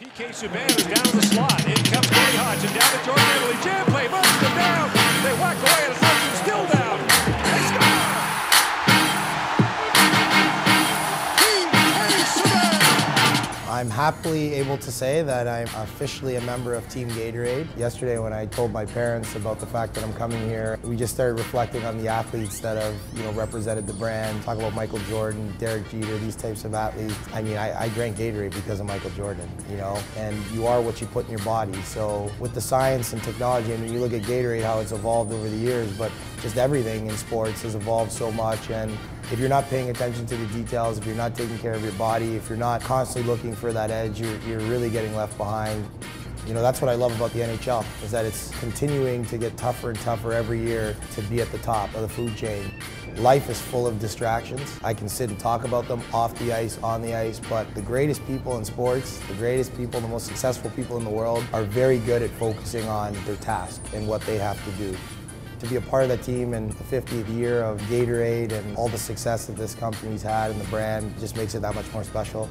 PK Subban is down the slot. In comes I'm happily able to say that I'm officially a member of Team Gatorade. Yesterday when I told my parents about the fact that I'm coming here, we just started reflecting on the athletes that have, you know, represented the brand. Talk about Michael Jordan, Derek Jeter, these types of athletes. I mean, I, I drank Gatorade because of Michael Jordan, you know, and you are what you put in your body. So with the science and technology, I mean, you look at Gatorade, how it's evolved over the years, but just everything in sports has evolved so much and if you're not paying attention to the details, if you're not taking care of your body, if you're not constantly looking for that edge, you're, you're really getting left behind. You know, that's what I love about the NHL, is that it's continuing to get tougher and tougher every year to be at the top of the food chain. Life is full of distractions. I can sit and talk about them off the ice, on the ice, but the greatest people in sports, the greatest people, the most successful people in the world are very good at focusing on their task and what they have to do to be a part of that team in the 50th year of Gatorade and all the success that this company's had and the brand just makes it that much more special.